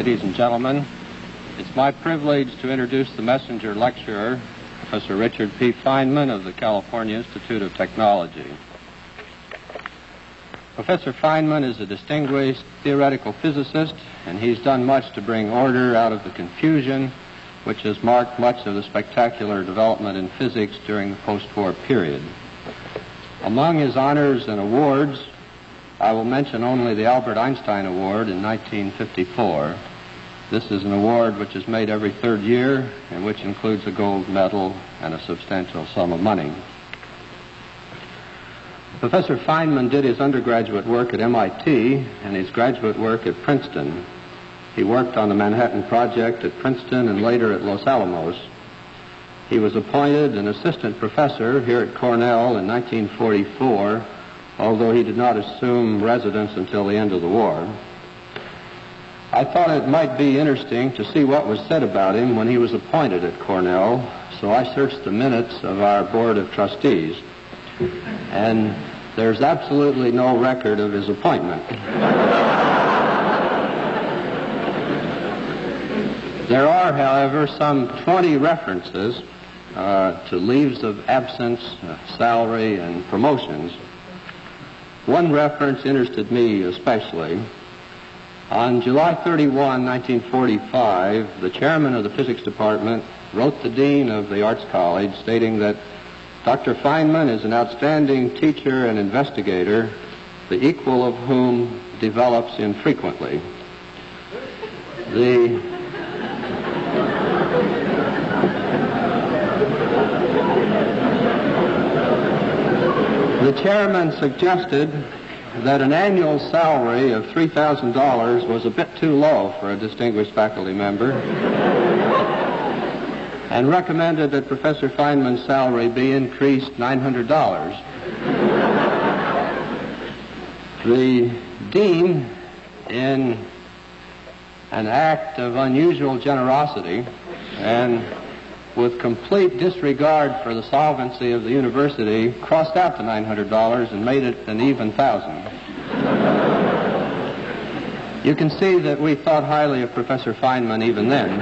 ladies and gentlemen. It's my privilege to introduce the messenger lecturer, Professor Richard P. Feynman of the California Institute of Technology. Professor Feynman is a distinguished theoretical physicist, and he's done much to bring order out of the confusion which has marked much of the spectacular development in physics during the post-war period. Among his honors and awards, I will mention only the Albert Einstein Award in 1954. This is an award which is made every third year and which includes a gold medal and a substantial sum of money. Professor Feynman did his undergraduate work at MIT and his graduate work at Princeton. He worked on the Manhattan Project at Princeton and later at Los Alamos. He was appointed an assistant professor here at Cornell in 1944, although he did not assume residence until the end of the war. I thought it might be interesting to see what was said about him when he was appointed at Cornell, so I searched the minutes of our Board of Trustees. And there's absolutely no record of his appointment. there are, however, some 20 references uh, to leaves of absence, uh, salary, and promotions. One reference interested me especially. On July 31, 1945, the chairman of the physics department wrote the dean of the Arts College stating that Dr. Feynman is an outstanding teacher and investigator, the equal of whom develops infrequently. The the chairman suggested that an annual salary of $3,000 was a bit too low for a distinguished faculty member and recommended that Professor Feynman's salary be increased $900. the dean, in an act of unusual generosity and with complete disregard for the solvency of the university, crossed out the $900 and made it an even thousand. you can see that we thought highly of Professor Feynman even then.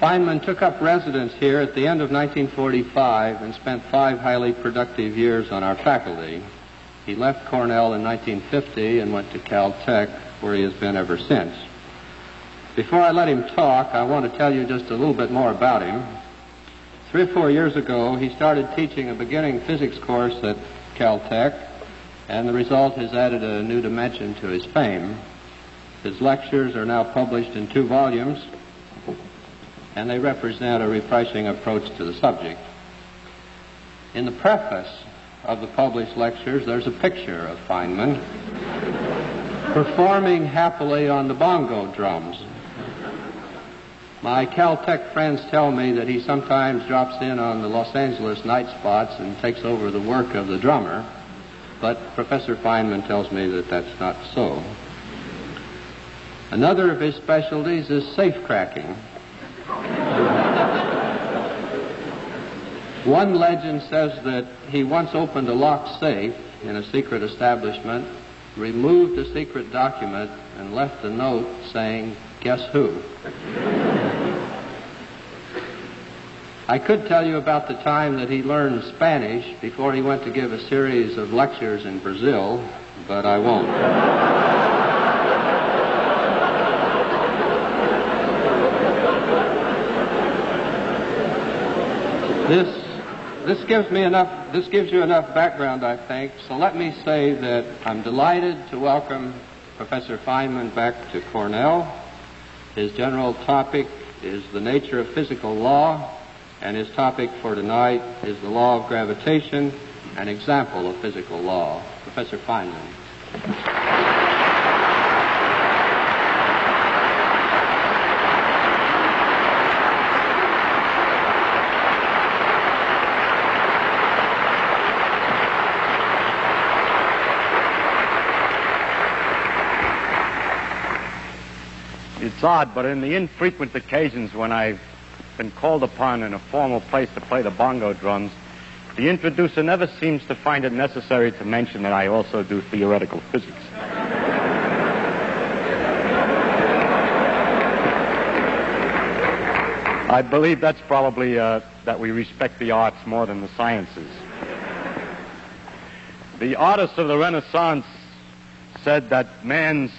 Feynman took up residence here at the end of 1945 and spent five highly productive years on our faculty. He left Cornell in 1950 and went to Caltech, where he has been ever since. Before I let him talk, I want to tell you just a little bit more about him. Three or four years ago, he started teaching a beginning physics course at Caltech, and the result has added a new dimension to his fame. His lectures are now published in two volumes, and they represent a refreshing approach to the subject. In the preface of the published lectures, there's a picture of Feynman performing happily on the bongo drums. My Caltech friends tell me that he sometimes drops in on the Los Angeles night spots and takes over the work of the drummer, but Professor Feynman tells me that that's not so. Another of his specialties is safe cracking. One legend says that he once opened a locked safe in a secret establishment, removed a secret document, and left a note saying, Guess who? I could tell you about the time that he learned Spanish before he went to give a series of lectures in Brazil, but I won't. This this gives me enough this gives you enough background I think. So let me say that I'm delighted to welcome Professor Feynman back to Cornell. His general topic is the nature of physical law, and his topic for tonight is the law of gravitation, an example of physical law. Professor Feynman. It's odd, but in the infrequent occasions when I've been called upon in a formal place to play the bongo drums, the introducer never seems to find it necessary to mention that I also do theoretical physics. I believe that's probably uh, that we respect the arts more than the sciences. The artists of the Renaissance said that man's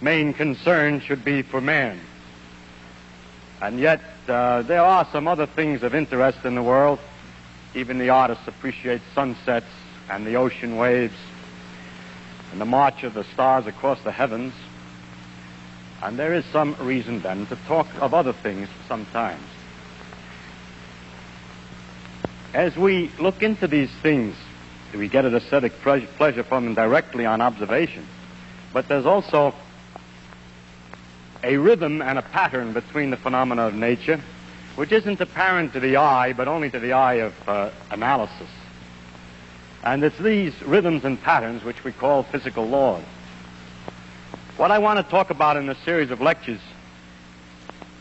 main concern should be for man. And yet, uh, there are some other things of interest in the world. Even the artists appreciate sunsets and the ocean waves and the march of the stars across the heavens. And there is some reason then to talk of other things sometimes. As we look into these things, we get an aesthetic pleasure from them directly on observation. But there's also a rhythm and a pattern between the phenomena of nature, which isn't apparent to the eye, but only to the eye of uh, analysis. And it's these rhythms and patterns which we call physical laws. What I want to talk about in this series of lectures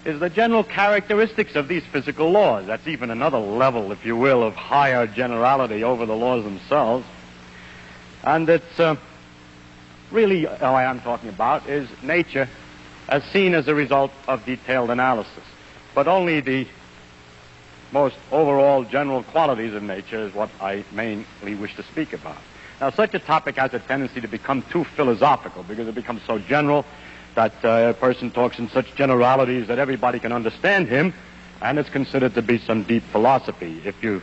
is the general characteristics of these physical laws. That's even another level, if you will, of higher generality over the laws themselves. And it's uh, really all I am talking about is nature as seen as a result of detailed analysis. But only the most overall general qualities of nature is what I mainly wish to speak about. Now, such a topic has a tendency to become too philosophical because it becomes so general that uh, a person talks in such generalities that everybody can understand him, and it's considered to be some deep philosophy. If you,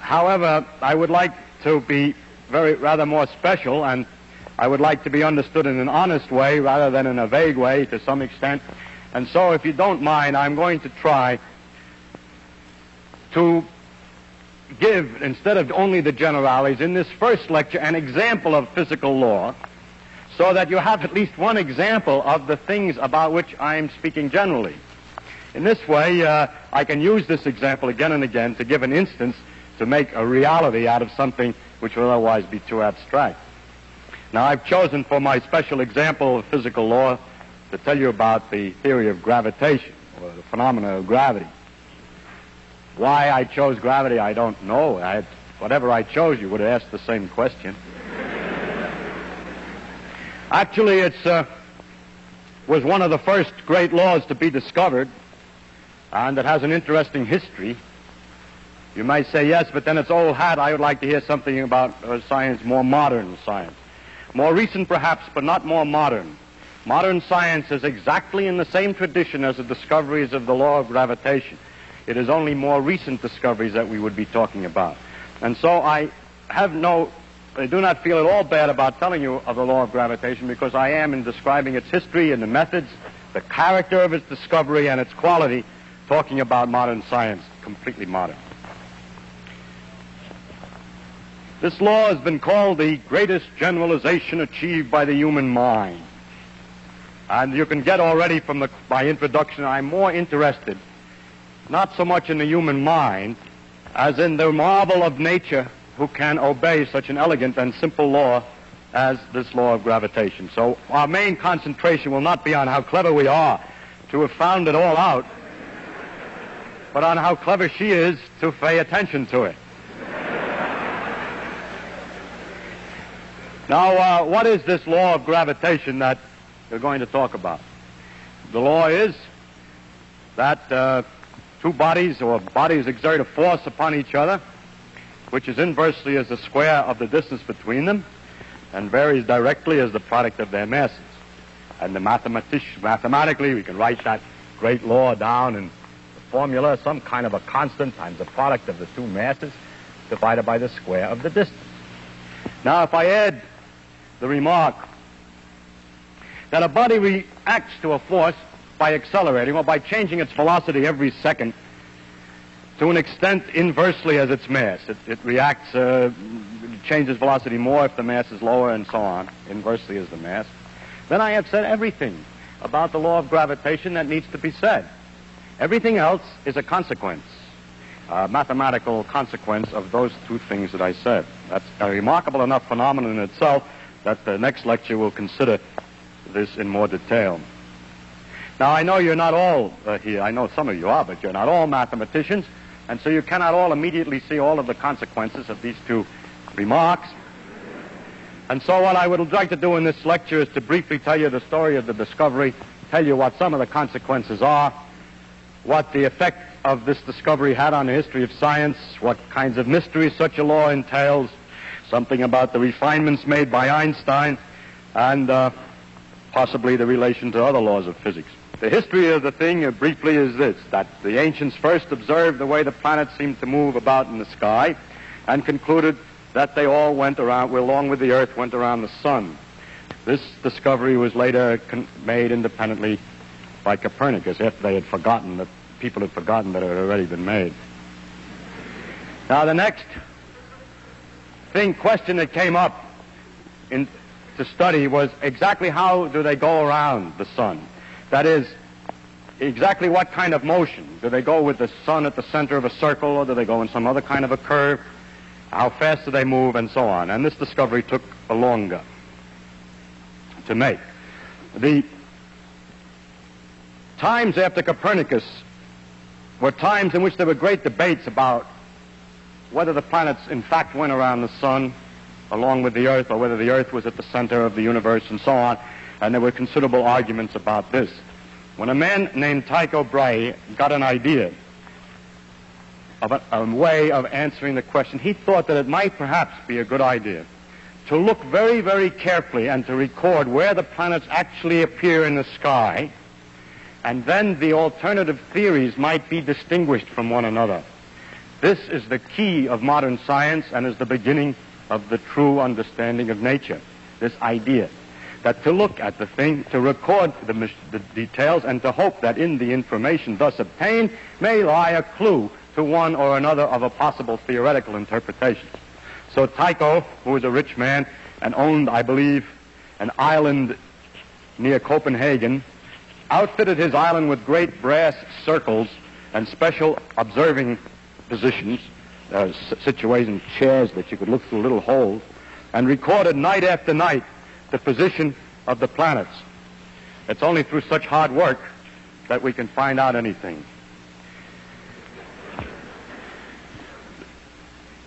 however, I would like to be very rather more special and I would like to be understood in an honest way rather than in a vague way to some extent. And so, if you don't mind, I'm going to try to give, instead of only the generalities, in this first lecture, an example of physical law, so that you have at least one example of the things about which I'm speaking generally. In this way, uh, I can use this example again and again to give an instance to make a reality out of something which would otherwise be too abstract. Now, I've chosen for my special example of physical law to tell you about the theory of gravitation, or the phenomena of gravity. Why I chose gravity, I don't know. I whatever I chose, you would have asked the same question. Actually, it uh, was one of the first great laws to be discovered, and it has an interesting history. You might say yes, but then it's old hat. I would like to hear something about uh, science, more modern science. More recent, perhaps, but not more modern. Modern science is exactly in the same tradition as the discoveries of the law of gravitation. It is only more recent discoveries that we would be talking about. And so I have no, I do not feel at all bad about telling you of the law of gravitation because I am in describing its history and the methods, the character of its discovery and its quality, talking about modern science, completely modern. This law has been called the greatest generalization achieved by the human mind. And you can get already from the, my introduction, I'm more interested not so much in the human mind as in the marvel of nature who can obey such an elegant and simple law as this law of gravitation. So our main concentration will not be on how clever we are to have found it all out, but on how clever she is to pay attention to it. Now, uh, what is this law of gravitation that you're going to talk about? The law is that uh, two bodies or bodies exert a force upon each other, which is inversely as the square of the distance between them, and varies directly as the product of their masses. And the mathematic- mathematically, we can write that great law down in the formula, some kind of a constant times the product of the two masses divided by the square of the distance. Now, if I add the remark that a body reacts to a force by accelerating or by changing its velocity every second to an extent inversely as its mass. It, it reacts, uh, changes velocity more if the mass is lower and so on, inversely as the mass. Then I have said everything about the law of gravitation that needs to be said. Everything else is a consequence, a mathematical consequence of those two things that I said. That's a remarkable enough phenomenon in itself that the next lecture will consider this in more detail. Now, I know you're not all uh, here. I know some of you are, but you're not all mathematicians. And so you cannot all immediately see all of the consequences of these two remarks. And so what I would like to do in this lecture is to briefly tell you the story of the discovery, tell you what some of the consequences are, what the effect of this discovery had on the history of science, what kinds of mysteries such a law entails, something about the refinements made by Einstein, and uh, possibly the relation to other laws of physics. The history of the thing, uh, briefly, is this that the ancients first observed the way the planets seemed to move about in the sky and concluded that they all went around, along with the Earth, went around the sun. This discovery was later con- made independently by Copernicus after they had forgotten that people had forgotten that it had already been made. Now, the next thing, question that came up in, to study was exactly how do they go around the sun? That is, exactly what kind of motion? Do they go with the sun at the center of a circle, or do they go in some other kind of a curve? How fast do they move, and so on? And this discovery took a longer to make. The times after Copernicus were times in which there were great debates about whether the planets in fact went around the sun along with the earth or whether the earth was at the center of the universe and so on. And there were considerable arguments about this. When a man named Tycho Brahe got an idea of a, a way of answering the question, he thought that it might perhaps be a good idea to look very, very carefully and to record where the planets actually appear in the sky, and then the alternative theories might be distinguished from one another. This is the key of modern science and is the beginning of the true understanding of nature. This idea that to look at the thing, to record the, the, details, and to hope that in the information thus obtained may lie a clue to one or another of a possible theoretical interpretation. So Tycho, who was a rich man and owned, I believe, an island near Copenhagen, outfitted his island with great brass circles and special observing positions, uh, situation chairs that you could look through little holes, and recorded night after night the position of the planets. It's only through such hard work that we can find out anything.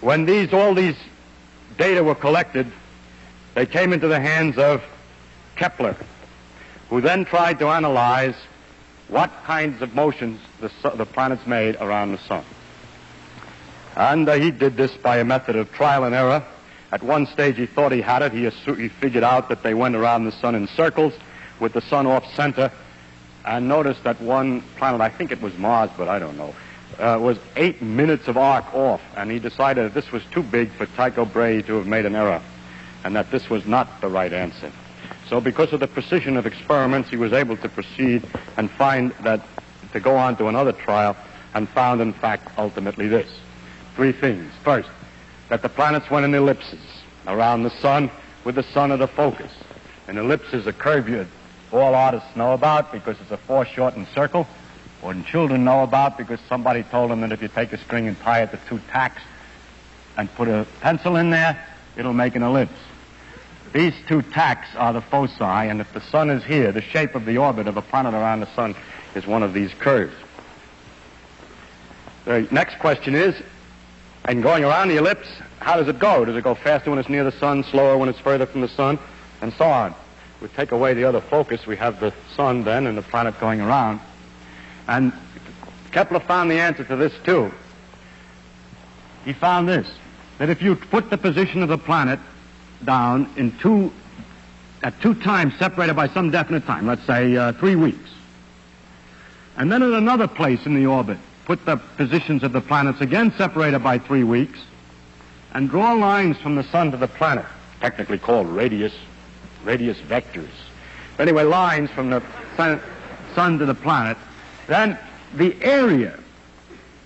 When these, all these data were collected, they came into the hands of Kepler, who then tried to analyze what kinds of motions the, the planets made around the sun. And uh, he did this by a method of trial and error. At one stage, he thought he had it. He, he figured out that they went around the sun in circles with the sun off center and noticed that one planet, I think it was Mars, but I don't know, uh, was eight minutes of arc off. And he decided that this was too big for Tycho Brahe to have made an error and that this was not the right answer. So because of the precision of experiments, he was able to proceed and find that, to go on to another trial and found, in fact, ultimately this. Three things. First, that the planets went in ellipses around the sun with the sun at a focus. An ellipse is a curve you all artists know about because it's a foreshortened circle, or children know about because somebody told them that if you take a string and tie it to two tacks and put a pencil in there, it'll make an ellipse. These two tacks are the foci, and if the sun is here, the shape of the orbit of a planet around the sun is one of these curves. The next question is, and going around the ellipse, how does it go? Does it go faster when it's near the sun, slower when it's further from the sun, and so on? We take away the other focus, we have the sun then and the planet going around. And Kepler found the answer to this too. He found this, that if you put the position of the planet down in two, at two times separated by some definite time, let's say uh, three weeks, and then at another place in the orbit, put the positions of the planets again separated by three weeks, and draw lines from the sun to the planet, technically called radius, radius vectors. But anyway, lines from the sun, sun to the planet, then the area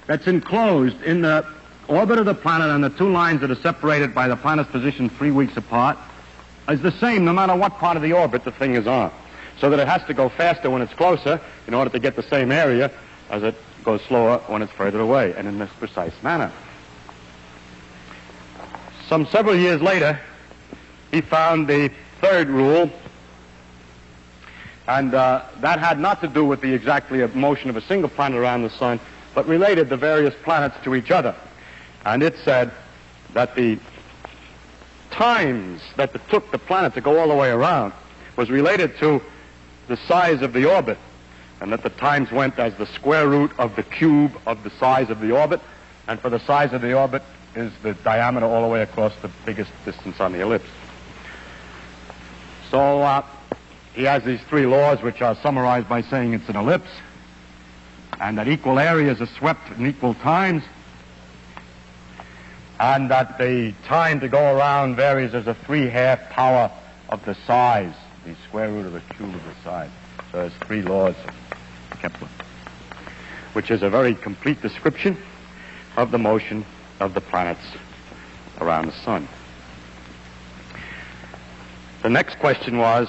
that's enclosed in the orbit of the planet and the two lines that are separated by the planet's position three weeks apart is the same no matter what part of the orbit the thing is on. So that it has to go faster when it's closer in order to get the same area as it goes slower when it's further away, and in this precise manner. Some several years later, he found the third rule, and uh, that had not to do with the exactly motion of a single planet around the sun, but related the various planets to each other. And it said that the times that it took the planet to go all the way around was related to the size of the orbit, and that the times went as the square root of the cube of the size of the orbit, and for the size of the orbit is the diameter all the way across the biggest distance on the ellipse. So uh, he has these three laws, which are summarized by saying it's an ellipse, and that equal areas are swept in equal times, and that the time to go around varies as a three-half power of the size, the square root of the cube of the size. So there's three laws Kepler, which is a very complete description of the motion of the planets around the sun. The next question was,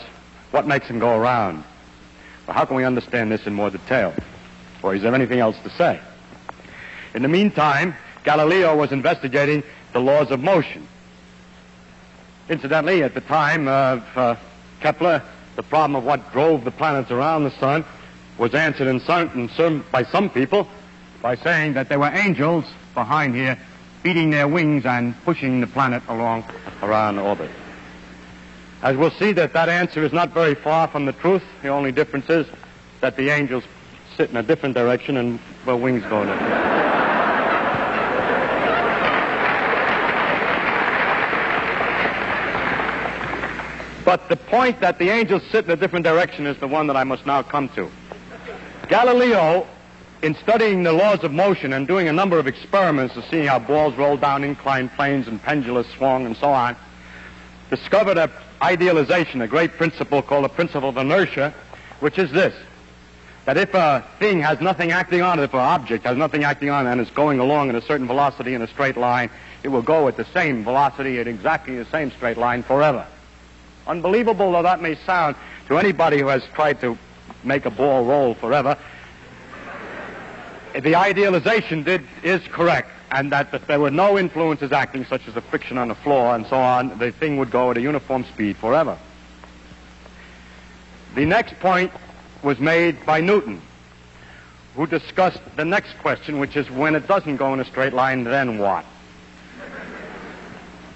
what makes them go around? Well, how can we understand this in more detail? Or is there anything else to say? In the meantime, Galileo was investigating the laws of motion. Incidentally, at the time of uh, Kepler, the problem of what drove the planets around the sun was answered in some, by some people by saying that there were angels behind here beating their wings and pushing the planet along around orbit. As we'll see that that answer is not very far from the truth. The only difference is that the angels sit in a different direction and their wings go in a different But the point that the angels sit in a different direction is the one that I must now come to. Galileo, in studying the laws of motion and doing a number of experiments to see how balls roll down inclined planes and pendulums swung and so on, discovered an idealization, a great principle called the principle of inertia, which is this. That if a thing has nothing acting on it, if an object has nothing acting on it and is going along at a certain velocity in a straight line, it will go at the same velocity at exactly the same straight line forever. Unbelievable though that may sound to anybody who has tried to make a ball roll forever, the idealization did, is correct, and that if there were no influences acting, such as the friction on the floor and so on, the thing would go at a uniform speed forever. The next point was made by Newton, who discussed the next question, which is when it doesn't go in a straight line, then what?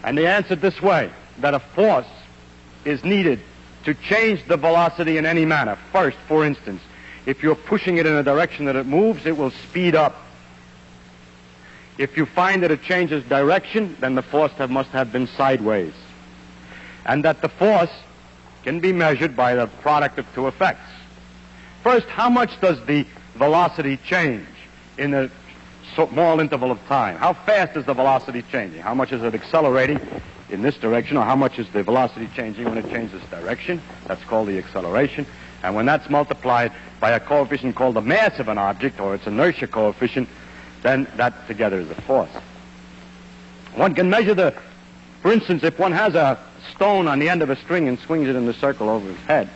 And he answered this way, that a force is needed to change the velocity in any manner. First, for instance, if you're pushing it in a direction that it moves, it will speed up. If you find that it changes direction, then the force have, must have been sideways. And that the force can be measured by the product of two effects. First, how much does the velocity change in a small interval of time? How fast is the velocity changing? How much is it accelerating in this direction, or how much is the velocity changing when it changes direction? That's called the acceleration. And when that's multiplied by a coefficient called the mass of an object, or its inertia coefficient, then that together is the force. One can measure the, for instance, if one has a stone on the end of a string and swings it in a circle over his head,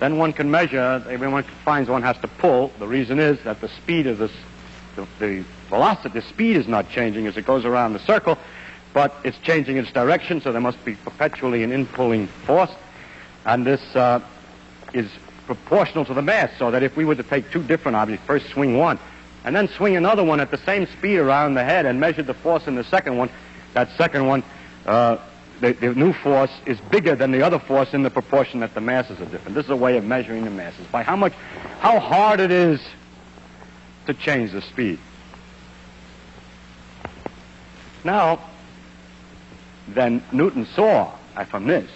then one can measure, one finds one has to pull, the reason is that the speed of this, the, the velocity, the speed is not changing as it goes around the circle, but it's changing its direction, so there must be perpetually an inpulling force. And this uh, is proportional to the mass, so that if we were to take two different objects, first swing one, and then swing another one at the same speed around the head and measure the force in the second one, that second one, uh, the, the, new force is bigger than the other force in the proportion that the masses are different. This is a way of measuring the masses by how much, how hard it is to change the speed. Now, then Newton saw from this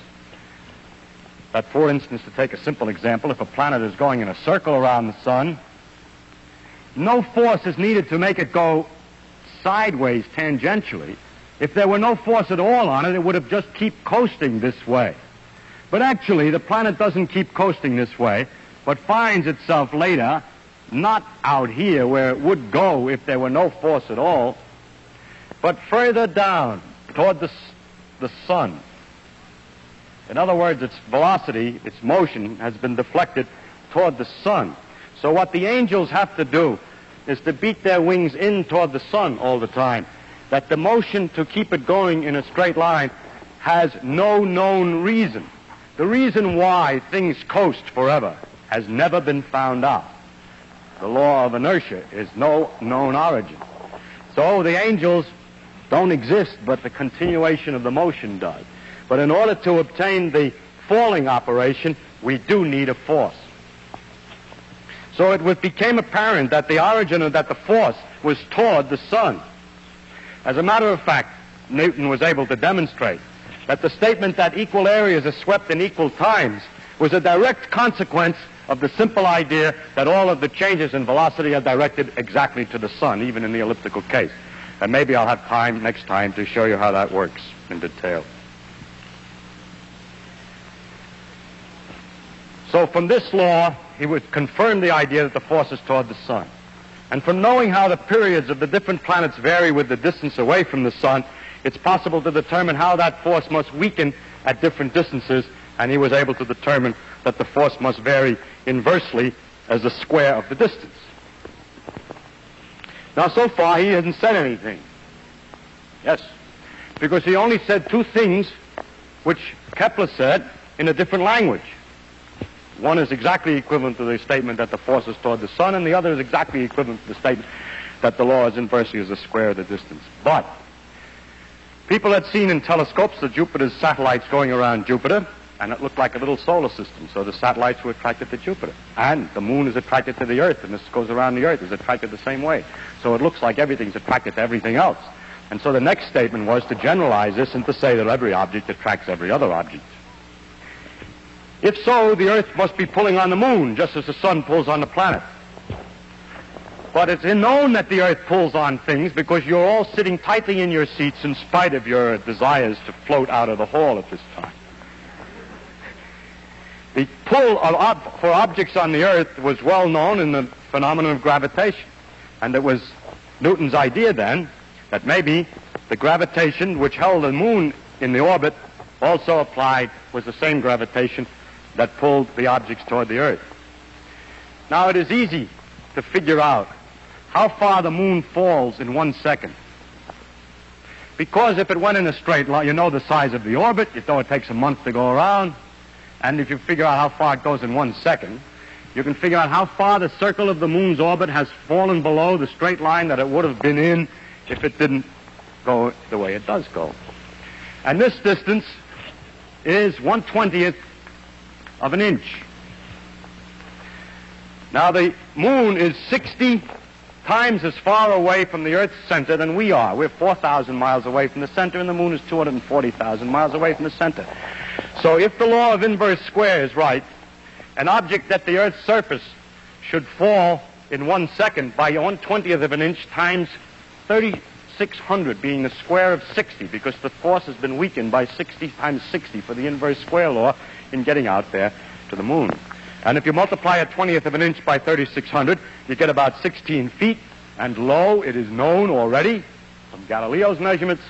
that, for instance, to take a simple example, if a planet is going in a circle around the sun, no force is needed to make it go sideways tangentially. If there were no force at all on it, it would have just keep coasting this way. But actually, the planet doesn't keep coasting this way, but finds itself later not out here where it would go if there were no force at all, but further down toward the the sun. In other words, its velocity, its motion, has been deflected toward the sun. So what the angels have to do is to beat their wings in toward the sun all the time. That the motion to keep it going in a straight line has no known reason. The reason why things coast forever has never been found out. the law of inertia is no known origin. So the angels don't exist, but the continuation of the motion does. But in order to obtain the falling operation, we do need a force. So it became apparent that the origin of that the force was toward the sun. As a matter of fact, Newton was able to demonstrate that the statement that equal areas are swept in equal times was a direct consequence of the simple idea that all of the changes in velocity are directed exactly to the sun, even in the elliptical case. And maybe I'll have time next time to show you how that works in detail. So from this law, he would confirm the idea that the force is toward the sun. And from knowing how the periods of the different planets vary with the distance away from the sun, it's possible to determine how that force must weaken at different distances, and he was able to determine that the force must vary inversely as the square of the distance. Now, so far, he hasn't said anything. Yes, because he only said two things which Kepler said in a different language. One is exactly equivalent to the statement that the force is toward the sun, and the other is exactly equivalent to the statement that the law is inversely as the square of the distance. But people had seen in telescopes the Jupiter's satellites going around Jupiter, and it looked like a little solar system. So the satellites were attracted to Jupiter, and the moon is attracted to the Earth, and this goes around the Earth is attracted the same way. So it looks like everything's attracted to everything else. And so the next statement was to generalize this and to say that every object attracts every other object. If so, the Earth must be pulling on the moon, just as the sun pulls on the planet. But it's known that the Earth pulls on things because you're all sitting tightly in your seats in spite of your desires to float out of the hall at this time. The pull ob- for objects on the Earth was well known in the phenomenon of gravitation. And it was Newton's idea then that maybe the gravitation which held the moon in the orbit also applied was the same gravitation that pulled the objects toward the Earth. Now it is easy to figure out how far the moon falls in one second. Because if it went in a straight line, you know the size of the orbit, you know it takes a month to go around, and if you figure out how far it goes in one second, you can figure out how far the circle of the moon's orbit has fallen below the straight line that it would have been in if it didn't go the way it does go. And this distance is one twentieth of an inch. Now, the moon is 60 times as far away from the Earth's center than we are. We're 4,000 miles away from the center, and the moon is 240,000 miles away from the center. So, if the law of inverse square is right, an object at the Earth's surface should fall in one second by one twentieth of an inch times 3,600, being the square of 60, because the force has been weakened by 60 times 60 for the inverse square law in getting out there to the moon. And if you multiply a twentieth of an inch by 3,600, you get about 16 feet. And lo, it is known already from Galileo's measurements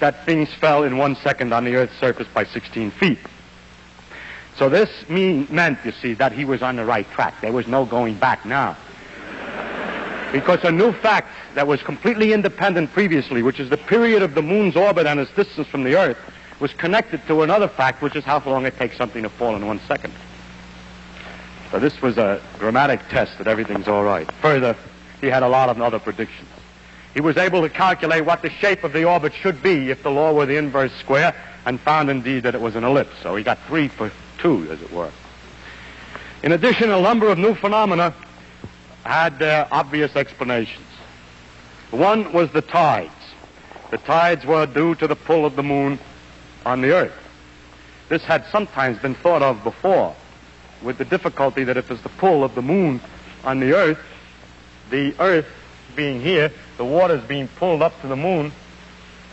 that things fell in one second on the Earth's surface by 16 feet. So this mean, meant, you see, that he was on the right track. There was no going back now. because a new fact that was completely independent previously, which is the period of the moon's orbit and its distance from the Earth, was connected to another fact, which is how long it takes something to fall in one second. So this was a dramatic test that everything's all right. Further, he had a lot of other predictions. He was able to calculate what the shape of the orbit should be if the law were the inverse square, and found indeed that it was an ellipse. So he got three for two, as it were. In addition, a number of new phenomena had uh, obvious explanations. One was the tides. The tides were due to the pull of the moon on the earth. This had sometimes been thought of before, with the difficulty that if there's the pull of the moon on the earth, the earth being here, the water's being pulled up to the moon,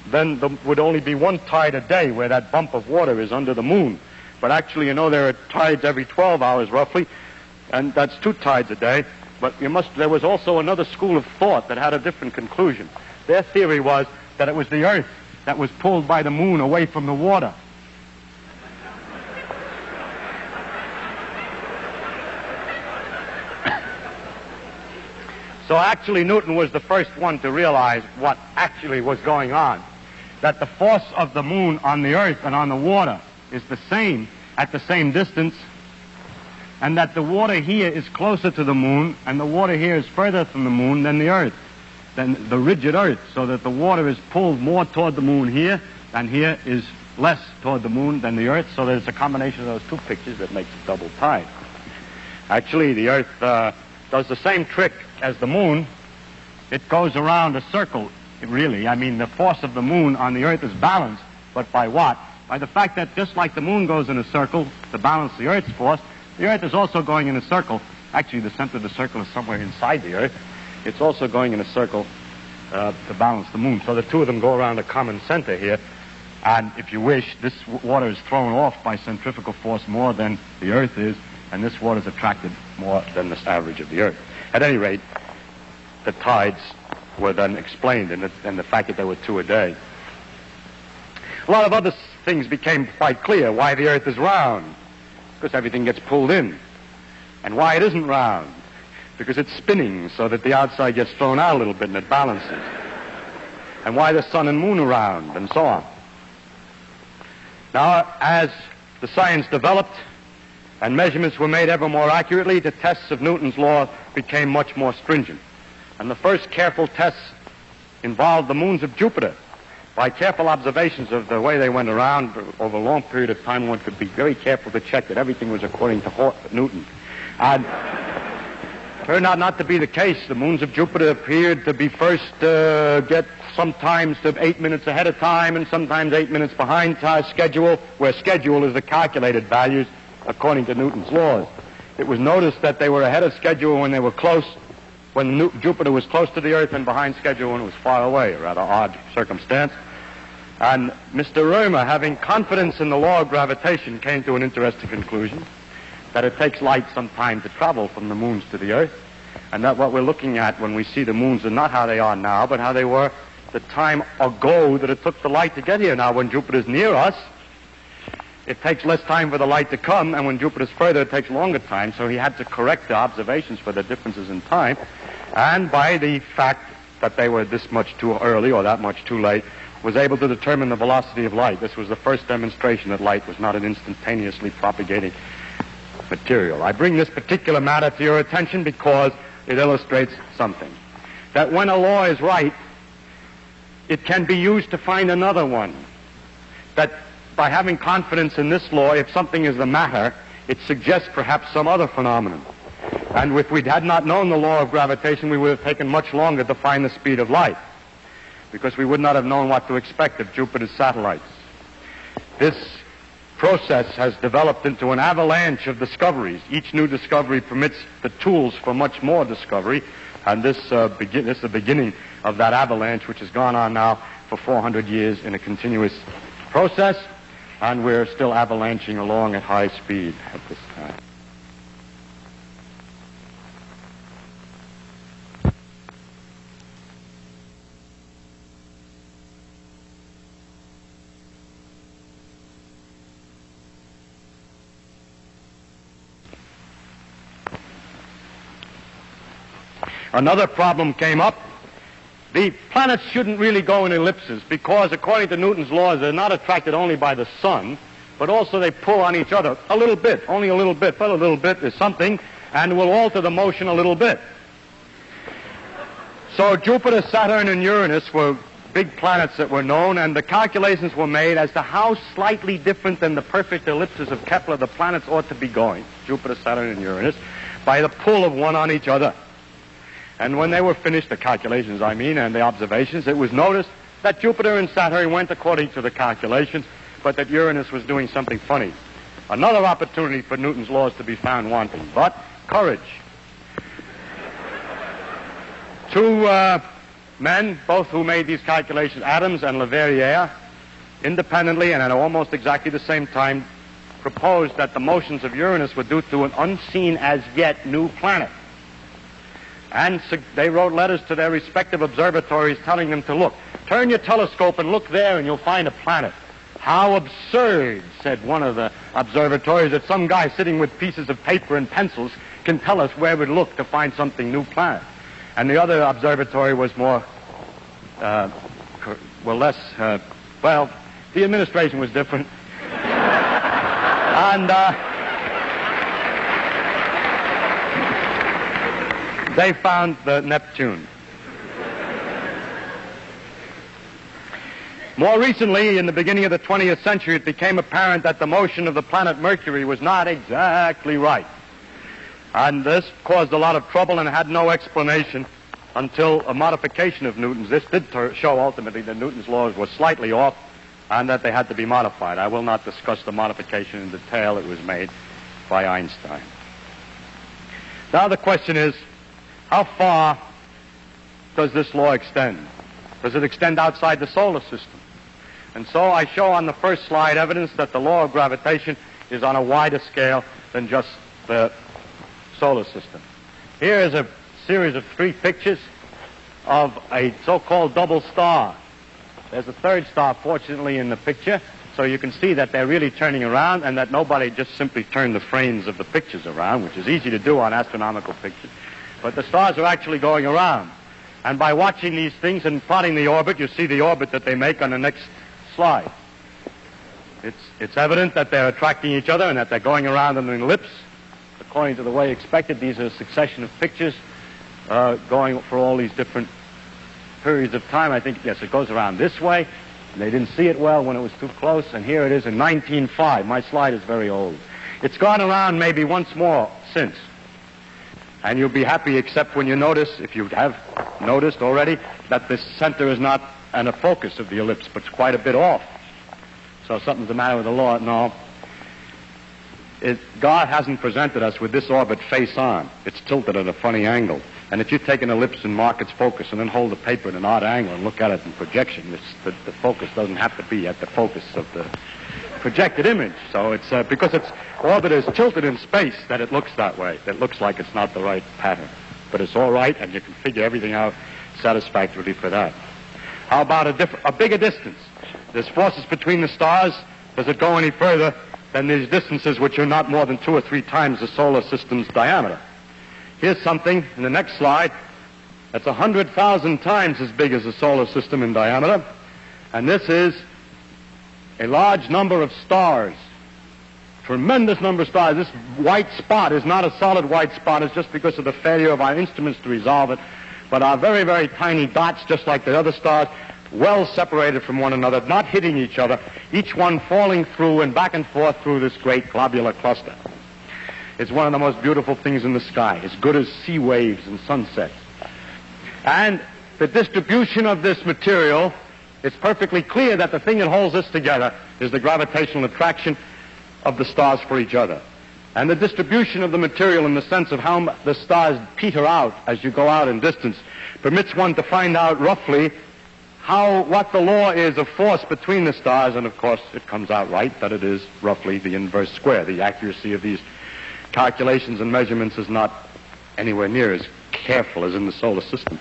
then there would only be one tide a day where that bump of water is under the moon. But actually, you know, there are tides every 12 hours roughly, and that's two tides a day. But you must, there was also another school of thought that had a different conclusion. Their theory was that it was the earth that was pulled by the moon away from the water. So actually Newton was the first one to realize what actually was going on. That the force of the moon on the earth and on the water is the same at the same distance and that the water here is closer to the moon, and the water here is further from the moon than the Earth, than the rigid Earth, so that the water is pulled more toward the moon here, and here is less toward the moon than the Earth, so that it's a combination of those two pictures that makes a double tide. Actually, the Earth uh, does the same trick as the moon. It goes around a circle, really. I mean, the force of the moon on the Earth is balanced, but by what? By the fact that just like the moon goes in a circle to balance the Earth's force, the Earth is also going in a circle. Actually, the center of the circle is somewhere inside the Earth. It's also going in a circle uh, to balance the moon. So the two of them go around a common center here. And if you wish, this water is thrown off by centrifugal force more than the Earth is, and this water is attracted more than the average of the Earth. At any rate, the tides were then explained in the, in the fact that there were two a day. A lot of other things became quite clear. Why the Earth is round because everything gets pulled in. And why it isn't round? Because it's spinning so that the outside gets thrown out a little bit and it balances. And why the sun and moon are round, and so on. Now, as the science developed and measurements were made ever more accurately, the tests of Newton's law became much more stringent. And the first careful tests involved the moons of Jupiter by careful observations of the way they went around over a long period of time, one could be very careful to check that everything was according to Newton. And turned out not to be the case. The moons of Jupiter appeared to be first uh, get sometimes to eight minutes ahead of time and sometimes eight minutes behind time schedule, where schedule is the calculated values according to Newton's laws. It was noticed that they were ahead of schedule when they were close when New- Jupiter was close to the Earth and behind schedule when it was far away, a rather odd circumstance. And Mr. Römer, having confidence in the law of gravitation, came to an interesting conclusion that it takes light some time to travel from the moons to the Earth, and that what we're looking at when we see the moons are not how they are now, but how they were the time ago that it took the light to get here. Now, when Jupiter's near us, it takes less time for the light to come, and when Jupiter's further, it takes longer time. So he had to correct the observations for the differences in time. And by the fact that they were this much too early or that much too late, was able to determine the velocity of light. This was the first demonstration that light was not an instantaneously propagating material. I bring this particular matter to your attention because it illustrates something. That when a law is right, it can be used to find another one. That by having confidence in this law, if something is the matter, it suggests perhaps some other phenomenon. And if we had not known the law of gravitation, we would have taken much longer to find the speed of light, because we would not have known what to expect of Jupiter's satellites. This process has developed into an avalanche of discoveries. Each new discovery permits the tools for much more discovery, and this, uh, begin- this is the beginning of that avalanche, which has gone on now for 400 years in a continuous process and we're still avalanching along at high speed at this time. Another problem came up the planets shouldn't really go in ellipses because, according to Newton's laws, they're not attracted only by the sun, but also they pull on each other a little bit, only a little bit, but a little bit is something, and will alter the motion a little bit. So Jupiter, Saturn, and Uranus were big planets that were known, and the calculations were made as to how slightly different than the perfect ellipses of Kepler the planets ought to be going, Jupiter, Saturn, and Uranus, by the pull of one on each other. And when they were finished, the calculations, I mean, and the observations, it was noticed that Jupiter and Saturn went according to the calculations, but that Uranus was doing something funny. Another opportunity for Newton's laws to be found wanting, but courage. Two uh, men, both who made these calculations, Adams and Leverrier, independently and at almost exactly the same time, proposed that the motions of Uranus were due to an unseen as yet new planet. And they wrote letters to their respective observatories telling them to look. Turn your telescope and look there and you'll find a planet. How absurd, said one of the observatories, that some guy sitting with pieces of paper and pencils can tell us where we'd look to find something new planet. And the other observatory was more, uh, well, less, uh, well, the administration was different. and, uh, they found the Neptune. More recently, in the beginning of the 20th century, it became apparent that the motion of the planet Mercury was not exactly right. And this caused a lot of trouble and had no explanation until a modification of Newton's. This did ter- show ultimately that Newton's laws were slightly off and that they had to be modified. I will not discuss the modification in detail. It was made by Einstein. Now the question is, how far does this law extend? Does it extend outside the solar system? And so I show on the first slide evidence that the law of gravitation is on a wider scale than just the solar system. Here is a series of three pictures of a so-called double star. There's a third star, fortunately, in the picture, so you can see that they're really turning around and that nobody just simply turned the frames of the pictures around, which is easy to do on astronomical pictures. But the stars are actually going around. And by watching these things and plotting the orbit, you see the orbit that they make on the next slide. It's, it's evident that they're attracting each other and that they're going around in an ellipse. According to the way expected, these are a succession of pictures uh, going for all these different periods of time. I think, yes, it goes around this way. They didn't see it well when it was too close, and here it is in 1905. My slide is very old. It's gone around maybe once more since. And you'll be happy except when you notice, if you have noticed already, that the center is not and a focus of the ellipse, but it's quite a bit off. So something's the matter with the law. No. It, God hasn't presented us with this orbit face on. It's tilted at a funny angle. And if you take an ellipse and mark its focus and then hold the paper at an odd angle and look at it in projection, the, the, focus doesn't have to be at the focus of the projected image. So it's uh, because its orbit is tilted in space that it looks that way. It looks like it's not the right pattern. But it's all right, and you can figure everything out satisfactorily for that. How about a, diff- a bigger distance? There's forces between the stars. Does it go any further than these distances which are not more than two or three times the solar system's diameter? Here's something in the next slide that's 100,000 times as big as the solar system in diameter. And this is a large number of stars. Tremendous number of stars. This white spot is not a solid white spot. It's just because of the failure of our instruments to resolve it but are very, very tiny dots, just like the other stars, well separated from one another, not hitting each other, each one falling through and back and forth through this great globular cluster. It's one of the most beautiful things in the sky, as good as sea waves and sunsets. And the distribution of this material, it's perfectly clear that the thing that holds this together is the gravitational attraction of the stars for each other. And the distribution of the material in the sense of how the stars peter out as you go out in distance permits one to find out roughly how, what the law is of force between the stars, and of course it comes out right that it is roughly the inverse square. The accuracy of these calculations and measurements is not anywhere near as careful as in the solar system.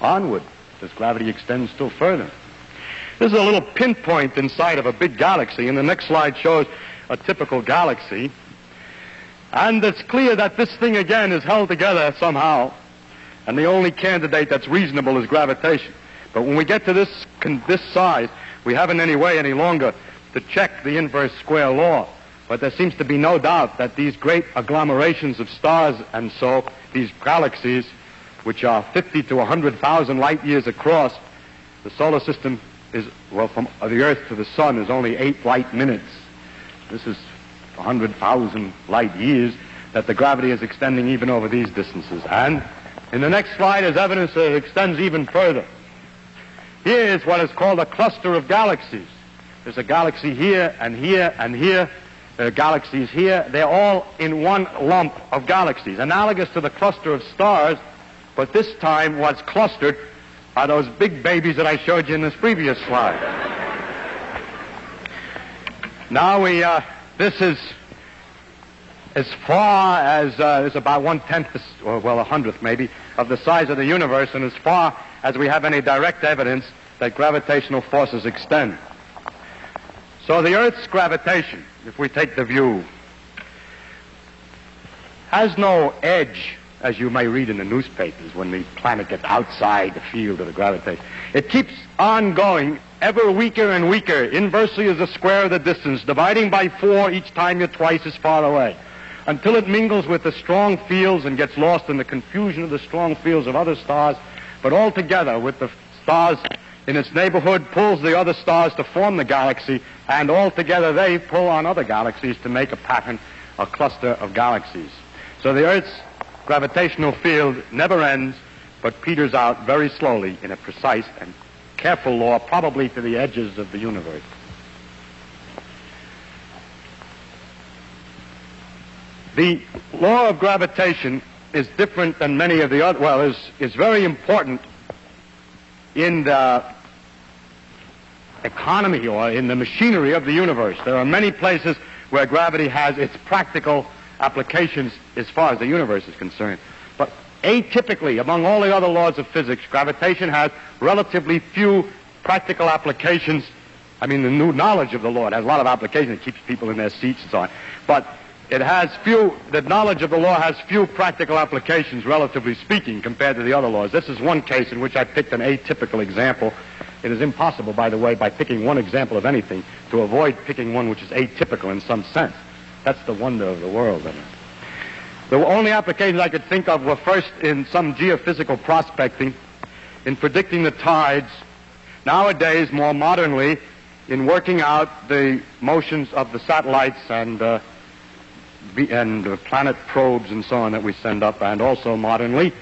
Onward, does gravity extend still further? This is a little pinpoint inside of a big galaxy, and the next slide shows a typical galaxy. And it's clear that this thing again is held together somehow. And the only candidate that's reasonable is gravitation. But when we get to this, this size, we haven't any way any longer to check the inverse square law. But there seems to be no doubt that these great agglomerations of stars and so, these galaxies, which are 50 to 100,000 light years across, the solar system is, well, from the Earth to the Sun is only eight light minutes. This is 100,000 light years that the gravity is extending even over these distances. And in the next slide is evidence that it extends even further. Here is what is called a cluster of galaxies. There's a galaxy here and here and here. There are galaxies here. They're all in one lump of galaxies, analogous to the cluster of stars, but this time what's clustered are those big babies that I showed you in this previous slide. now we, uh, this is as far as uh, is about one tenth, or well, a hundredth maybe, of the size of the universe, and as far as we have any direct evidence that gravitational forces extend. So the Earth's gravitation, if we take the view, has no edge, as you may read in the newspapers when the planet gets outside the field of the gravitation. It keeps on going ever weaker and weaker, inversely as the square of the distance, dividing by four each time you're twice as far away. until it mingles with the strong fields and gets lost in the confusion of the strong fields of other stars, but altogether with the stars in its neighborhood pulls the other stars to form the galaxy, and altogether they pull on other galaxies to make a pattern, a cluster of galaxies. So the Earth's gravitational field never ends, but peters out very slowly in a precise and careful law, probably to the edges of the universe. The law of gravitation is different than many of the other, well, is, is very important in the economy or in the machinery of the universe. There are many places where gravity has its practical applications as far as the universe is concerned. But atypically, among all the other laws of physics, gravitation has relatively few practical applications. I mean, the new knowledge of the law it has a lot of applications. It keeps people in their seats and so on. But it has few, the knowledge of the law has few practical applications, relatively speaking, compared to the other laws. This is one case in which I picked an atypical example. It is impossible, by the way, by picking one example of anything, to avoid picking one which is atypical in some sense. That's the wonder of the world. The only applications I could think of were first in some geophysical prospecting, in predicting the tides, nowadays, more modernly, in working out the motions of the satellites and uh, and uh, planet probes and so on that we send up, and also modernly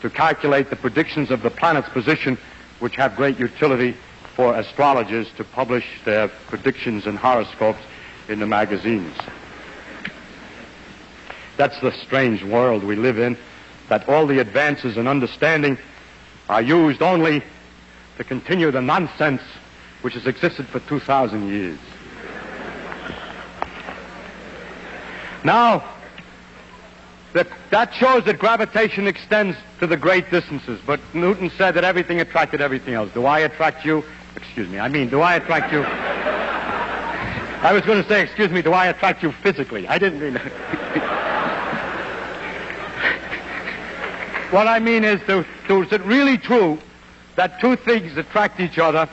to calculate the predictions of the planet's position, which have great utility for astrologers to publish their predictions and horoscopes in the magazines. That's the strange world we live in, that all the advances in understanding are used only to continue the nonsense which has existed for 2,000 years. Now, that, that shows that gravitation extends to the great distances, but Newton said that everything attracted everything else. Do I attract you? Excuse me, I mean, do I attract you? I was going to say, excuse me, do I attract you physically? I didn't mean what I mean is, do, do, is it really true that two things attract each other?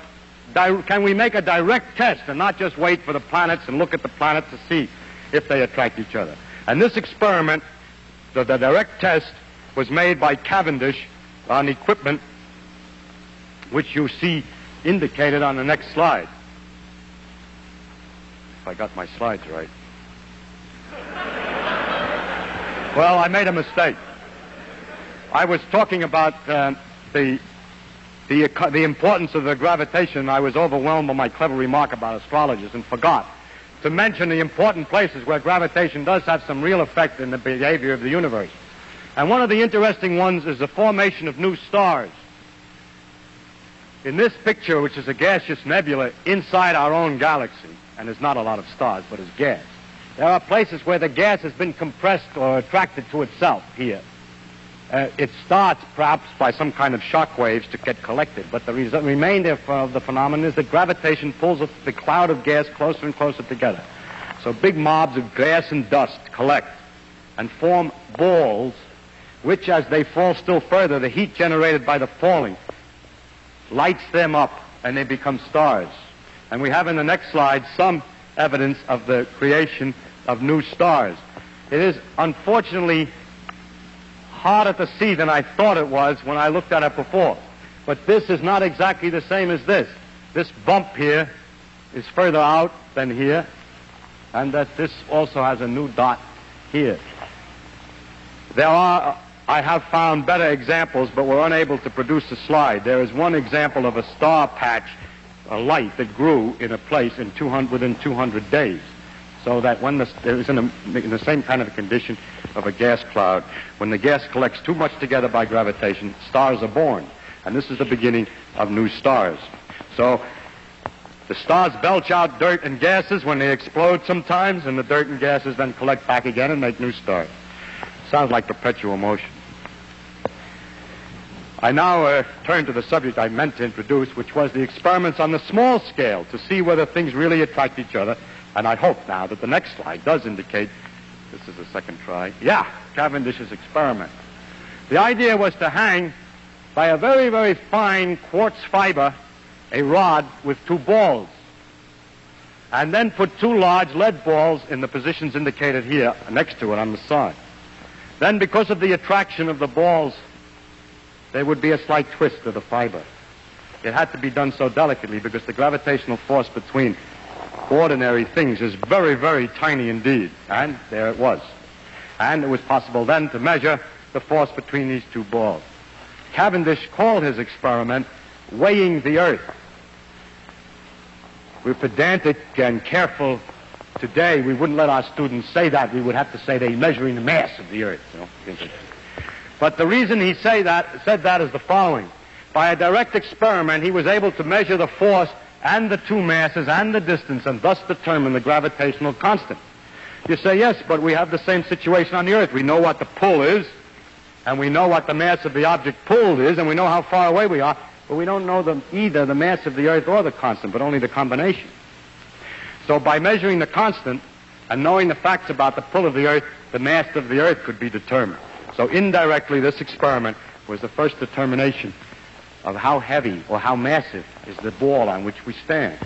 Di- can we make a direct test and not just wait for the planets and look at the planets to see if they attract each other. And this experiment, the, the direct test, was made by Cavendish on equipment which you see indicated on the next slide. If I got my slides right. well, I made a mistake. I was talking about uh, the, the, the importance of the gravitation. I was overwhelmed by my clever remark about astrologers and forgot to mention the important places where gravitation does have some real effect in the behavior of the universe. And one of the interesting ones is the formation of new stars. In this picture, which is a gaseous nebula inside our own galaxy, and there's not a lot of stars, but it's gas, there are places where the gas has been compressed or attracted to itself here. Uh, it starts perhaps by some kind of shock waves to get collected, but the res- remainder of the phenomenon is that gravitation pulls the cloud of gas closer and closer together. So big mobs of gas and dust collect and form balls, which as they fall still further, the heat generated by the falling lights them up and they become stars. And we have in the next slide some evidence of the creation of new stars. It is unfortunately harder to see than I thought it was when I looked at it before. But this is not exactly the same as this. This bump here is further out than here, and that this also has a new dot here. There are, uh, I have found better examples, but we're unable to produce a slide. There is one example of a star patch, a light that grew in a place in 200, within 200 days so that when the, it was in, a, in the same kind of a condition of a gas cloud, when the gas collects too much together by gravitation, stars are born. And this is the beginning of new stars. So the stars belch out dirt and gases when they explode sometimes, and the dirt and gases then collect back again and make new stars. Sounds like perpetual motion. I now uh, turn to the subject I meant to introduce, which was the experiments on the small scale to see whether things really attract each other and I hope now that the next slide does indicate this is the second try. Yeah, Cavendish's experiment. The idea was to hang by a very, very fine quartz fiber a rod with two balls. and then put two large lead balls in the positions indicated here next to it on the side. Then, because of the attraction of the balls, there would be a slight twist of the fiber. It had to be done so delicately because the gravitational force between ordinary things is very, very tiny indeed. And there it was. And it was possible then to measure the force between these two balls. Cavendish called his experiment weighing the earth. We're pedantic and careful today. We wouldn't let our students say that. We would have to say they're measuring the mass of the earth. You know? But the reason he say that, said that is the following. By a direct experiment, he was able to measure the force and the two masses and the distance and thus determine the gravitational constant. You say, yes, but we have the same situation on the Earth. We know what the pull is, and we know what the mass of the object pulled is, and we know how far away we are, but we don't know the, either the mass of the Earth or the constant, but only the combination. So by measuring the constant and knowing the facts about the pull of the Earth, the mass of the Earth could be determined. So indirectly, this experiment was the first determination of how heavy or how massive is the ball on which we stand.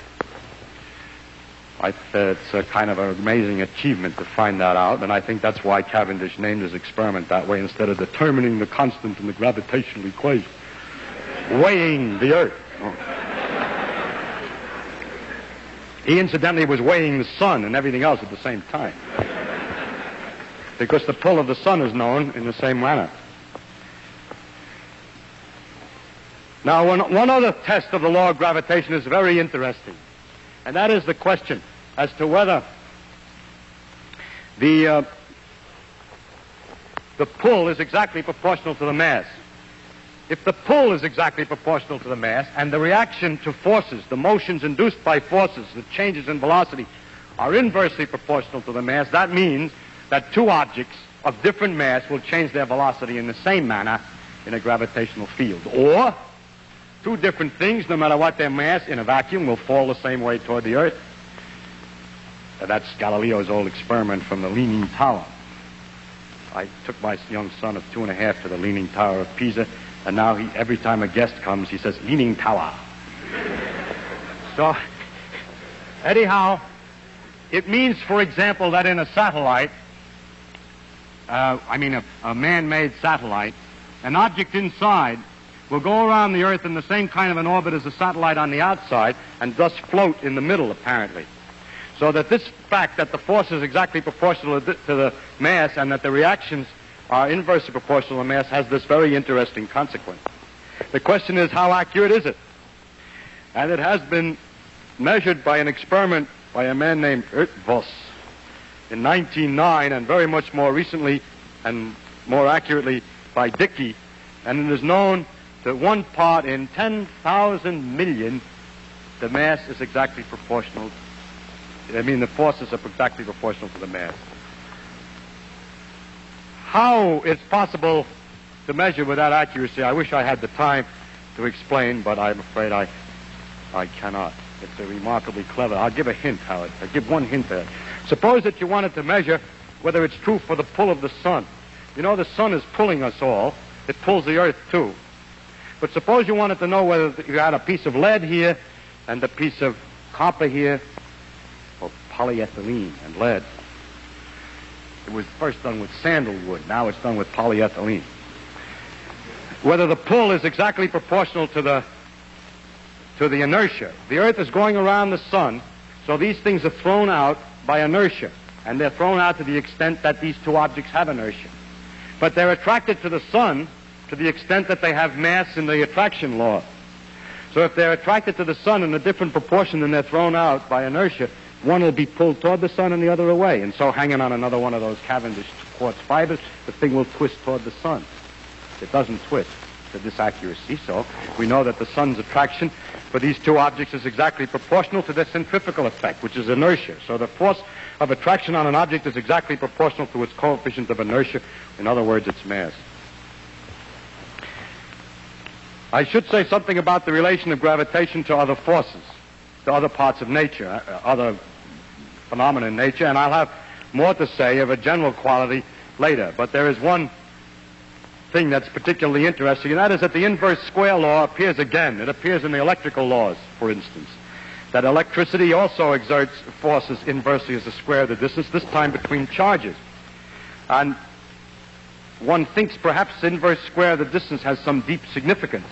I, it's a kind of an amazing achievement to find that out, and I think that's why Cavendish named his experiment that way instead of determining the constant in the gravitational equation, weighing the Earth. Oh. He incidentally was weighing the sun and everything else at the same time. Because the pull of the sun is known in the same manner. Now, one, one other test of the law of gravitation is very interesting, and that is the question as to whether the, uh, the pull is exactly proportional to the mass. If the pull is exactly proportional to the mass and the reaction to forces, the motions induced by forces, the changes in velocity, are inversely proportional to the mass, that means that two objects of different mass will change their velocity in the same manner in a gravitational field. Or Two different things, no matter what their mass, in a vacuum, will fall the same way toward the Earth. that's Galileo's old experiment from the Leaning Tower. I took my young son of two and a half to the Leaning Tower of Pisa, and now he, every time a guest comes, he says, Leaning Tower. so, anyhow, it means, for example, that in a satellite, uh, I mean a, a man-made satellite, an object inside will go around the Earth in the same kind of an orbit as the satellite on the outside and thus float in the middle, apparently. So that this fact that the force is exactly proportional to the mass and that the reactions are inversely proportional to mass has this very interesting consequence. The question is, how accurate is it? And it has been measured by an experiment by a man named Eötvös in 1909 and very much more recently and more accurately by Dicke. And it is known that one part in 10,000 million, the mass is exactly proportional. I mean, the forces are exactly proportional to the mass. How it's possible to measure with that accuracy, I wish I had the time to explain, but I'm afraid I, I cannot. It's a remarkably clever. I'll give a hint, Howard. I'll give one hint there. Suppose that you wanted to measure whether it's true for the pull of the sun. You know, the sun is pulling us all. It pulls the earth, too. But suppose you wanted to know whether you had a piece of lead here and a piece of copper here, or polyethylene and lead. It was first done with sandalwood. Now it's done with polyethylene. Whether the pull is exactly proportional to the to the inertia. The Earth is going around the sun, so these things are thrown out by inertia, and they're thrown out to the extent that these two objects have inertia. But they're attracted to the sun to the extent that they have mass in the attraction law. So if they're attracted to the sun in a different proportion than they're thrown out by inertia, one will be pulled toward the sun and the other away. And so hanging on another one of those Cavendish quartz fibers, the thing will twist toward the sun. It doesn't twist to this accuracy, so we know that the sun's attraction for these two objects is exactly proportional to their centrifugal effect, which is inertia. So the force of attraction on an object is exactly proportional to its coefficient of inertia. In other words, its mass. I should say something about the relation of gravitation to other forces, to other parts of nature, uh, other phenomena in nature, and I'll have more to say of a general quality later. But there is one thing that's particularly interesting, and that is that the inverse square law appears again. It appears in the electrical laws, for instance. that electricity also exerts forces inversely as the square of the distance, this time between charges. And one thinks perhaps inverse square the distance has some deep significance.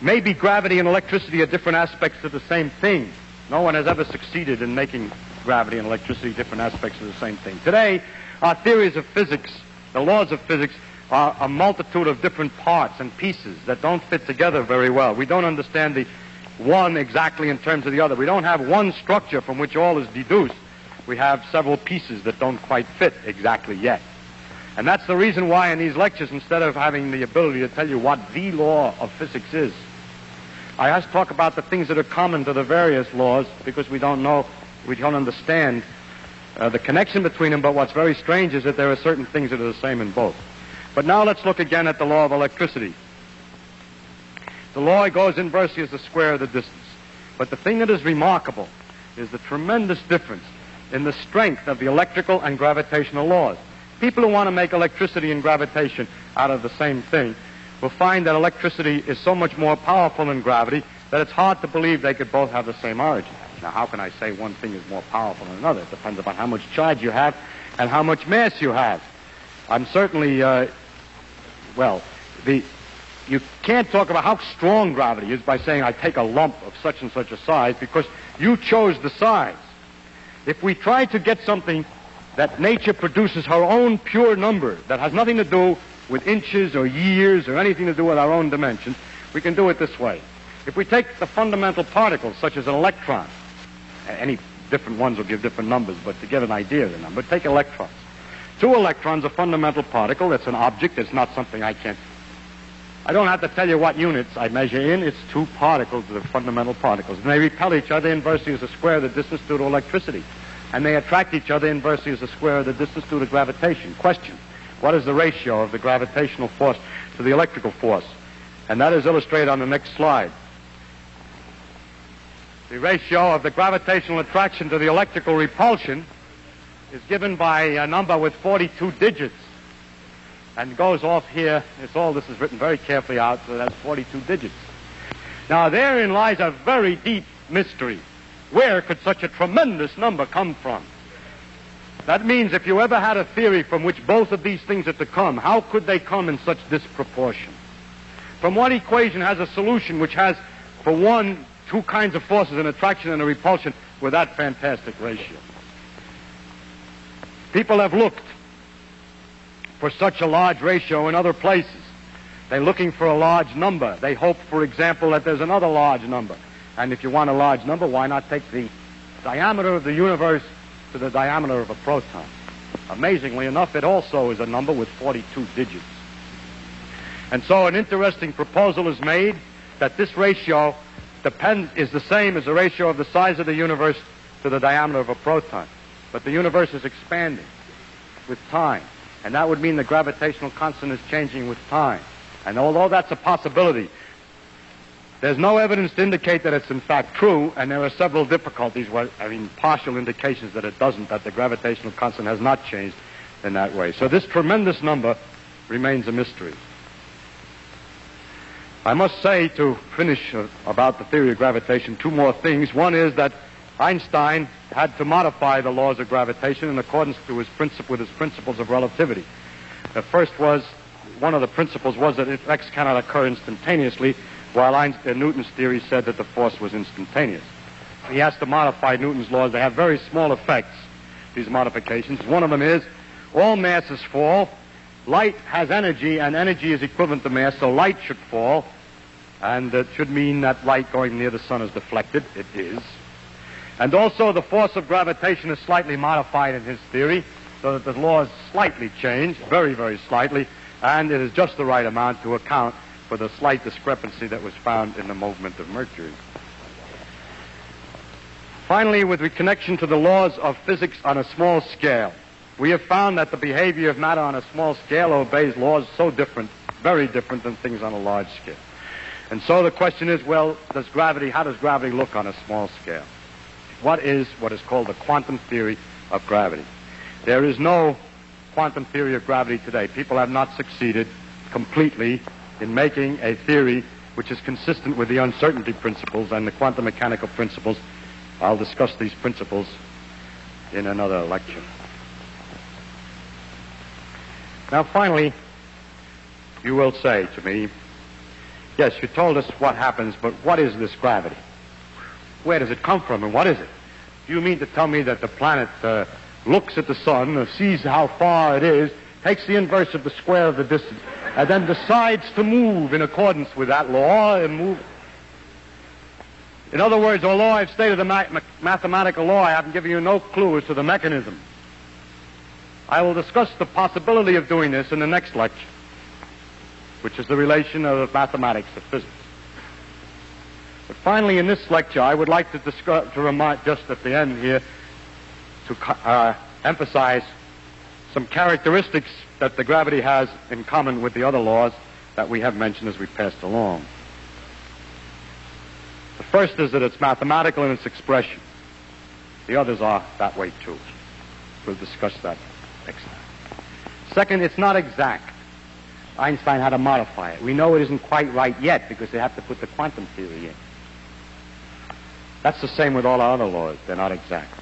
Maybe gravity and electricity are different aspects of the same thing. No one has ever succeeded in making gravity and electricity different aspects of the same thing. Today, our theories of physics, the laws of physics, are a multitude of different parts and pieces that don't fit together very well. We don't understand the one exactly in terms of the other. We don't have one structure from which all is deduced. We have several pieces that don't quite fit exactly yet. And that's the reason why in these lectures, instead of having the ability to tell you what the law of physics is, I to talk about the things that are common to the various laws because we don't know, we don't understand uh, the connection between them. But what's very strange is that there are certain things that are the same in both. But now let's look again at the law of electricity. The law goes inversely as the square of the distance. But the thing that is remarkable is the tremendous difference in the strength of the electrical and gravitational laws. People who want to make electricity and gravitation out of the same thing will find that electricity is so much more powerful than gravity that it's hard to believe they could both have the same origin. Now, how can I say one thing is more powerful than another? It depends upon how much charge you have and how much mass you have. I'm certainly, uh, well, the you can't talk about how strong gravity is by saying I take a lump of such and such a size because you chose the size. If we try to get something that nature produces her own pure number that has nothing to do with inches or years or anything to do with our own dimensions, we can do it this way. If we take the fundamental particles, such as an electron, any different ones will give different numbers, but to get an idea of the number, take electrons. Two electrons, a fundamental particle, that's an object, it's not something I can't I don't have to tell you what units I measure in. It's two particles, the fundamental particles. And they repel each other inversely as the square of the distance due to electricity. And they attract each other inversely as the square of the distance due to gravitation. Question. What is the ratio of the gravitational force to the electrical force? And that is illustrated on the next slide. The ratio of the gravitational attraction to the electrical repulsion is given by a number with 42 digits and goes off here. It's all this is written very carefully out, so that's 42 digits. Now, therein lies a very deep mystery. Where could such a tremendous number come from? That means if you ever had a theory from which both of these things are to come, how could they come in such disproportion? From what equation has a solution which has, for one, two kinds of forces, an attraction and a repulsion, with that fantastic ratio? People have looked for such a large ratio in other places. They're looking for a large number. They hope, for example, that there's another large number. And if you want a large number, why not take the diameter of the universe to the diameter of a proton? Amazingly enough, it also is a number with 42 digits. And so an interesting proposal is made that this ratio depends, is the same as the ratio of the size of the universe to the diameter of a proton. But the universe is expanding with time. And that would mean the gravitational constant is changing with time. And although that's a possibility, there's no evidence to indicate that it's in fact true, and there are several difficulties, I mean, partial indications that it doesn't, that the gravitational constant has not changed in that way. So this tremendous number remains a mystery. I must say, to finish uh, about the theory of gravitation, two more things. One is that Einstein had to modify the laws of gravitation in accordance to his with his principles of relativity. The first was, one of the principles was that effects cannot occur instantaneously, while Einstein, uh, Newton's theory said that the force was instantaneous. He has to modify Newton's laws. They have very small effects, these modifications. One of them is all masses fall. Light has energy, and energy is equivalent to mass, so light should fall. And it should mean that light going near the sun is deflected. It is. And also the force of gravitation is slightly modified in his theory, so that the laws slightly change, very, very slightly, and it is just the right amount to account for the slight discrepancy that was found in the movement of Mercury. Finally, with connection to the laws of physics on a small scale, we have found that the behavior of matter on a small scale obeys laws so different, very different than things on a large scale. And so the question is, well, does gravity, how does gravity look on a small scale? what is what is called the quantum theory of gravity. There is no quantum theory of gravity today. People have not succeeded completely in making a theory which is consistent with the uncertainty principles and the quantum mechanical principles. I'll discuss these principles in another lecture. Now, finally, you will say to me, yes, you told us what happens, but what is this gravity? Where does it come from and what is it? Do you mean to tell me that the planet uh, looks at the sun, sees how far it is, takes the inverse of the square of the distance, and then decides to move in accordance with that law and move? In other words, although I've stated a ma- mathematical law, I haven't given you no clue as to the mechanism. I will discuss the possibility of doing this in the next lecture, which is the relation of mathematics to physics. But finally, in this lecture, I would like to discuss, to remind, just at the end here, to uh, emphasize some characteristics that the gravity has in common with the other laws that we have mentioned as we passed along. The first is that it's mathematical in its expression. The others are that way too. We'll discuss that next time. Second, it's not exact. Einstein had to modify it. We know it isn't quite right yet because they have to put the quantum theory in. That's the same with all our other laws. They're not exact.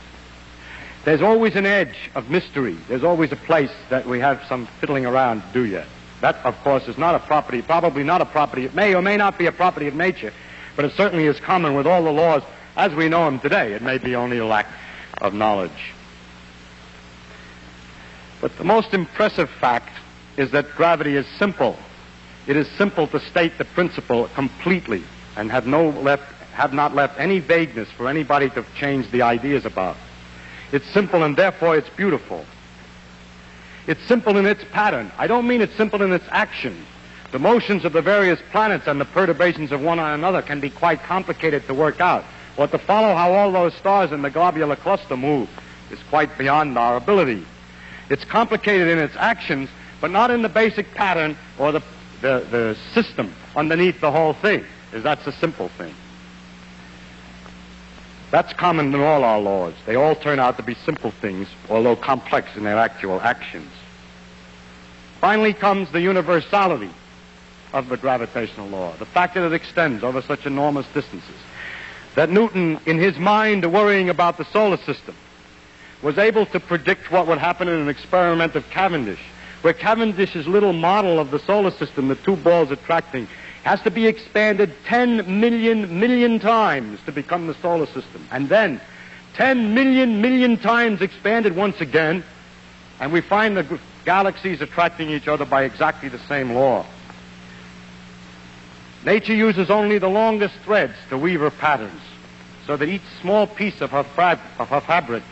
There's always an edge of mystery. There's always a place that we have some fiddling around to do yet. That, of course, is not a property, probably not a property. It may or may not be a property of nature, but it certainly is common with all the laws as we know them today. It may be only a lack of knowledge. But the most impressive fact is that gravity is simple. It is simple to state the principle completely and have no left have not left any vagueness for anybody to change the ideas about. It's simple and therefore it's beautiful. It's simple in its pattern. I don't mean it's simple in its action. The motions of the various planets and the perturbations of one on another can be quite complicated to work out. Or to follow how all those stars in the globular cluster move is quite beyond our ability. It's complicated in its actions, but not in the basic pattern or the, the, the system underneath the whole thing, is that's a simple thing. That's common in all our laws. They all turn out to be simple things, although complex in their actual actions. Finally comes the universality of the gravitational law, the fact that it extends over such enormous distances. That Newton, in his mind worrying about the solar system, was able to predict what would happen in an experiment of Cavendish, where Cavendish's little model of the solar system, the two balls attracting, has to be expanded 10 million million times to become the solar system. And then 10 million million times expanded once again, and we find the galaxies attracting each other by exactly the same law. Nature uses only the longest threads to weave her patterns, so that each small piece of her, fab- of her fabric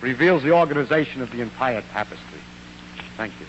reveals the organization of the entire tapestry. Thank you.